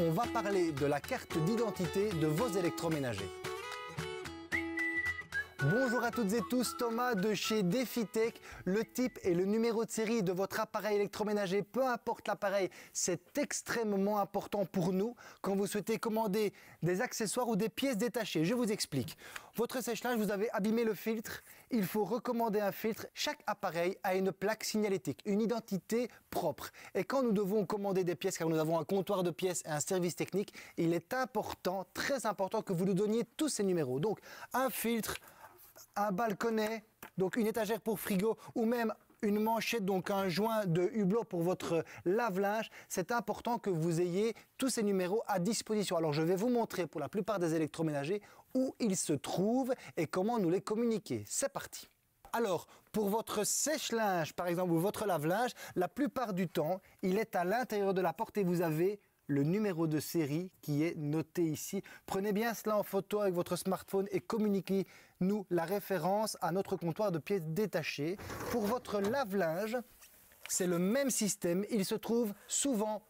on va parler de la carte d'identité de vos électroménagers. Bonjour à toutes et tous, Thomas de chez DefiTech. Le type et le numéro de série de votre appareil électroménager, peu importe l'appareil, c'est extrêmement important pour nous quand vous souhaitez commander des accessoires ou des pièces détachées. Je vous explique. Votre sèche-linge, vous avez abîmé le filtre, il faut recommander un filtre. Chaque appareil a une plaque signalétique, une identité propre. Et quand nous devons commander des pièces, car nous avons un comptoir de pièces et un service technique, il est important, très important que vous nous donniez tous ces numéros. Donc un filtre, un balconnet, donc une étagère pour frigo ou même une manchette, donc un joint de hublot pour votre lave-linge, c'est important que vous ayez tous ces numéros à disposition. Alors je vais vous montrer pour la plupart des électroménagers où ils se trouvent et comment nous les communiquer. C'est parti alors, pour votre sèche-linge, par exemple, ou votre lave-linge, la plupart du temps, il est à l'intérieur de la porte et vous avez le numéro de série qui est noté ici. Prenez bien cela en photo avec votre smartphone et communiquez-nous la référence à notre comptoir de pièces détachées. Pour votre lave-linge, c'est le même système. Il se trouve souvent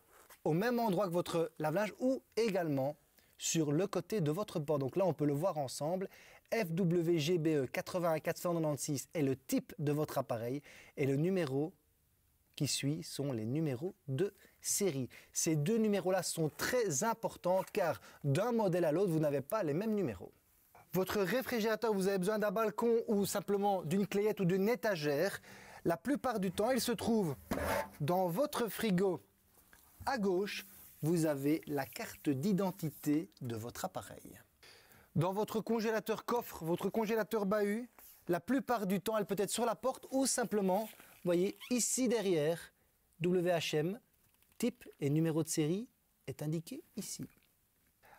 au même endroit que votre lave-linge ou également sur le côté de votre port. Donc là, on peut le voir ensemble. FWGBE 81496 est le type de votre appareil et le numéro qui suit sont les numéros de série. Ces deux numéros-là sont très importants car d'un modèle à l'autre, vous n'avez pas les mêmes numéros. Votre réfrigérateur, vous avez besoin d'un balcon ou simplement d'une clayette ou d'une étagère. La plupart du temps, il se trouve dans votre frigo à gauche, vous avez la carte d'identité de votre appareil. Dans votre congélateur coffre, votre congélateur bahut, la plupart du temps, elle peut être sur la porte ou simplement, voyez, ici derrière, WHM, type et numéro de série est indiqué ici.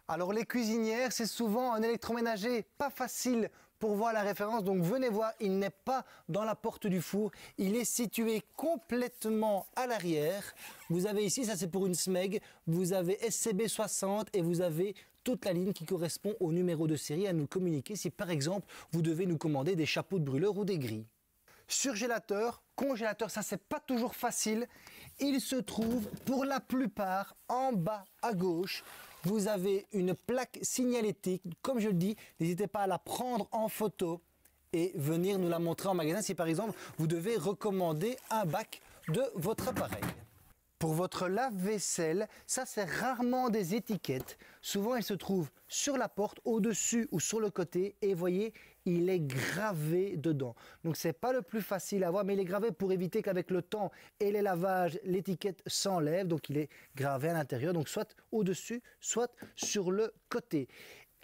Alors les cuisinières, c'est souvent un électroménager pas facile pour voir la référence. Donc venez voir, il n'est pas dans la porte du four. Il est situé complètement à l'arrière. Vous avez ici, ça c'est pour une SMEG, vous avez SCB60 et vous avez toute la ligne qui correspond au numéro de série à nous communiquer si par exemple vous devez nous commander des chapeaux de brûleur ou des grilles. Surgélateur, congélateur, ça c'est pas toujours facile. Il se trouve pour la plupart en bas à gauche. Vous avez une plaque signalétique. Comme je le dis, n'hésitez pas à la prendre en photo et venir nous la montrer en magasin si par exemple vous devez recommander un bac de votre appareil. Pour votre lave-vaisselle, ça c'est rarement des étiquettes. Souvent elles se trouvent sur la porte, au-dessus ou sur le côté et voyez, il est gravé dedans. Donc c'est pas le plus facile à voir mais il est gravé pour éviter qu'avec le temps et les lavages, l'étiquette s'enlève. Donc il est gravé à l'intérieur, donc soit au-dessus, soit sur le côté.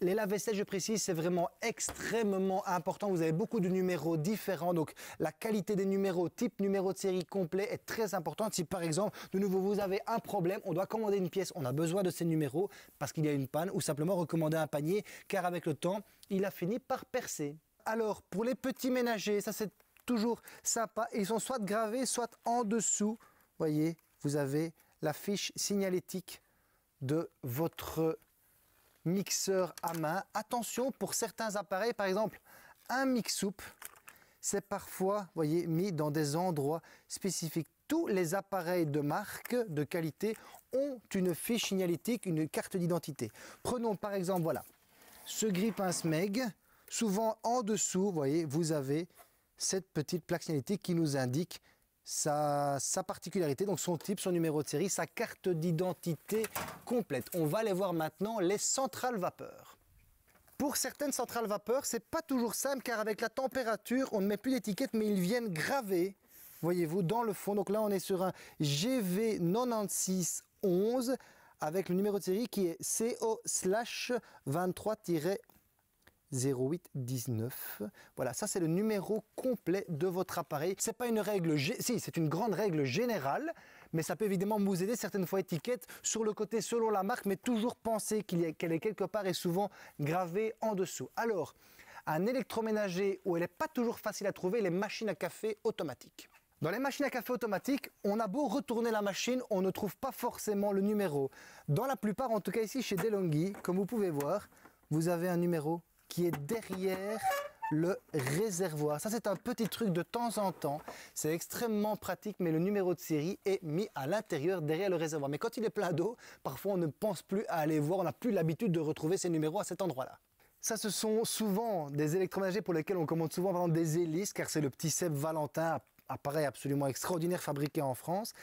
Les lave-vaisselle, je précise, c'est vraiment extrêmement important. Vous avez beaucoup de numéros différents, donc la qualité des numéros, type numéro de série complet est très importante. Si par exemple, de nouveau, vous avez un problème, on doit commander une pièce, on a besoin de ces numéros parce qu'il y a une panne ou simplement recommander un panier, car avec le temps, il a fini par percer. Alors, pour les petits ménagers, ça c'est toujours sympa. Ils sont soit gravés, soit en dessous. Voyez, vous avez la fiche signalétique de votre mixeur à main. Attention pour certains appareils, par exemple un mix-soupe, c'est parfois, voyez, mis dans des endroits spécifiques. Tous les appareils de marque, de qualité, ont une fiche signalétique, une carte d'identité. Prenons par exemple, voilà, ce grip pince Meg. Souvent en dessous, voyez, vous avez cette petite plaque signalétique qui nous indique sa, particularité, donc son type, son numéro de série, sa carte d'identité complète. On va aller voir maintenant les centrales vapeur. Pour certaines centrales vapeur, c'est pas toujours simple car avec la température, on ne met plus d'étiquette mais ils viennent graver, voyez-vous, dans le fond. Donc là, on est sur un GV9611 avec le numéro de série qui est CO/23- 0819. Voilà, ça c'est le numéro complet de votre appareil. C'est pas une règle, si c'est une grande règle générale, mais ça peut évidemment vous aider certaines fois étiquette sur le côté selon la marque, mais toujours penser qu'elle est quelque part et souvent gravée en dessous. Alors, un électroménager où elle n'est pas toujours facile à trouver, les machines à café automatiques. Dans les machines à café automatiques, on a beau retourner la machine, on ne trouve pas forcément le numéro. Dans la plupart, en tout cas ici chez DeLonghi, comme vous pouvez voir, vous avez un numéro qui est derrière le réservoir. Ça, c'est un petit truc de temps en temps. C'est extrêmement pratique, mais le numéro de série est mis à l'intérieur, derrière le réservoir. Mais quand il est plein d'eau, parfois on ne pense plus à aller voir, on n'a plus l'habitude de retrouver ces numéros à cet endroit-là. Ça, ce sont souvent des électroménagers pour lesquels on commande souvent des hélices, car c'est le petit Seb Valentin, appareil absolument extraordinaire fabriqué en France.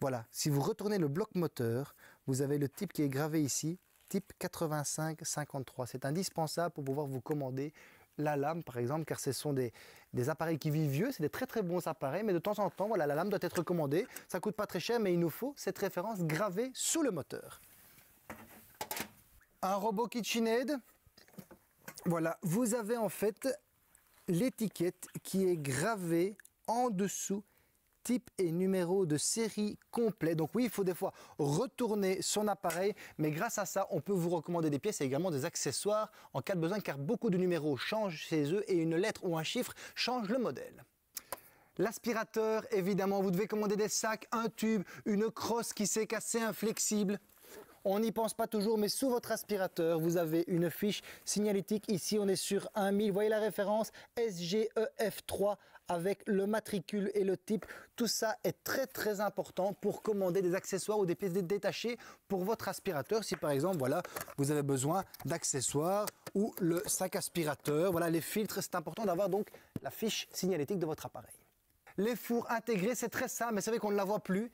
Voilà, si vous retournez le bloc moteur, vous avez le type qui est gravé ici, type 8553. C'est indispensable pour pouvoir vous commander la lame par exemple, car ce sont des, appareils qui vivent vieux, c'est des très très bons appareils, mais de temps en temps, voilà, la lame doit être commandée. Ça coûte pas très cher, mais il nous faut cette référence gravée sous le moteur. Un robot KitchenAid. Voilà, vous avez en fait l'étiquette qui est gravée en dessous type et numéro de série complet. Donc oui, il faut des fois retourner son appareil, mais grâce à ça, on peut vous recommander des pièces et également des accessoires en cas de besoin, car beaucoup de numéros changent chez eux et une lettre ou un chiffre change le modèle. L'aspirateur, évidemment, vous devez commander des sacs, un tube, une crosse qui s'est cassée inflexible. On n'y pense pas toujours, mais sous votre aspirateur, vous avez une fiche signalétique. Ici, on est sur 1000. Vous voyez la référence SGEF3 avec le matricule et le type. Tout ça est très très important pour commander des accessoires ou des pièces détachées pour votre aspirateur. Si par exemple, voilà, vous avez besoin d'accessoires ou le sac aspirateur, voilà, les filtres, c'est important d'avoir donc la fiche signalétique de votre appareil. Les fours intégrés, c'est très simple, mais c'est vrai qu'on ne la voit plus.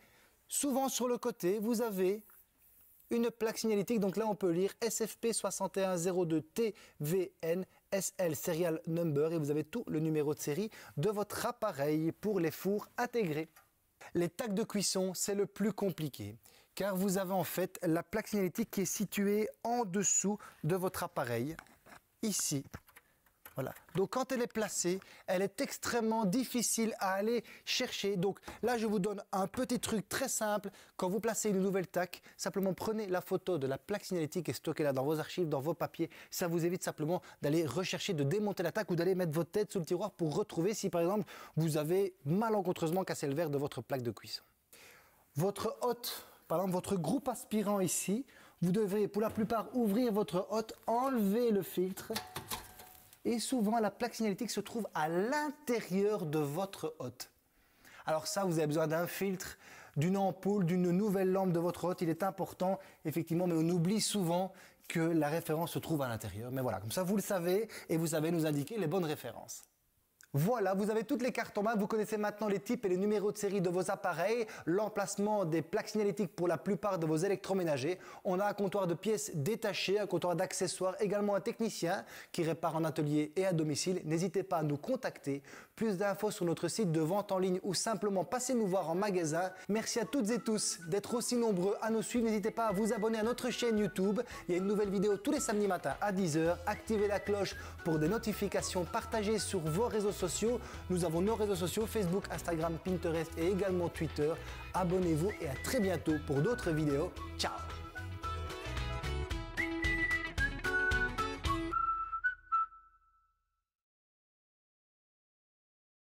Souvent sur le côté, vous avez une plaque signalétique. Donc là, on peut lire SFP 6102 TVN SL Serial Number et vous avez tout le numéro de série de votre appareil pour les fours intégrés. Les tacs de cuisson, c'est le plus compliqué car vous avez en fait la plaque signalétique qui est située en dessous de votre appareil, ici voilà. Donc quand elle est placée, elle est extrêmement difficile à aller chercher. Donc là, je vous donne un petit truc très simple. Quand vous placez une nouvelle TAC, simplement prenez la photo de la plaque signalétique et stockez-la dans vos archives, dans vos papiers. Ça vous évite simplement d'aller rechercher, de démonter la TAC ou d'aller mettre votre tête sous le tiroir pour retrouver si par exemple vous avez malencontreusement cassé le verre de votre plaque de cuisson. Votre hôte, par exemple votre groupe aspirant ici, vous devrez pour la plupart ouvrir votre hôte, enlever le filtre et souvent, la plaque signalétique se trouve à l'intérieur de votre hôte. Alors ça, vous avez besoin d'un filtre, d'une ampoule, d'une nouvelle lampe de votre hôte. Il est important, effectivement, mais on oublie souvent que la référence se trouve à l'intérieur. Mais voilà, comme ça, vous le savez et vous savez nous indiquer les bonnes références. Voilà, vous avez toutes les cartes en main, vous connaissez maintenant les types et les numéros de série de vos appareils, l'emplacement des plaques signalétiques pour la plupart de vos électroménagers. On a un comptoir de pièces détaché, un comptoir d'accessoires, également un technicien qui répare en atelier et à domicile. N'hésitez pas à nous contacter. Plus d'infos sur notre site de vente en ligne ou simplement passez nous voir en magasin. Merci à toutes et tous d'être aussi nombreux à nous suivre. N'hésitez pas à vous abonner à notre chaîne YouTube. Il y a une nouvelle vidéo tous les samedis matins à 10h. Activez la cloche pour des notifications partagées sur vos réseaux sociaux nous avons nos réseaux sociaux Facebook, Instagram, Pinterest et également Twitter. Abonnez-vous et à très bientôt pour d'autres vidéos. Ciao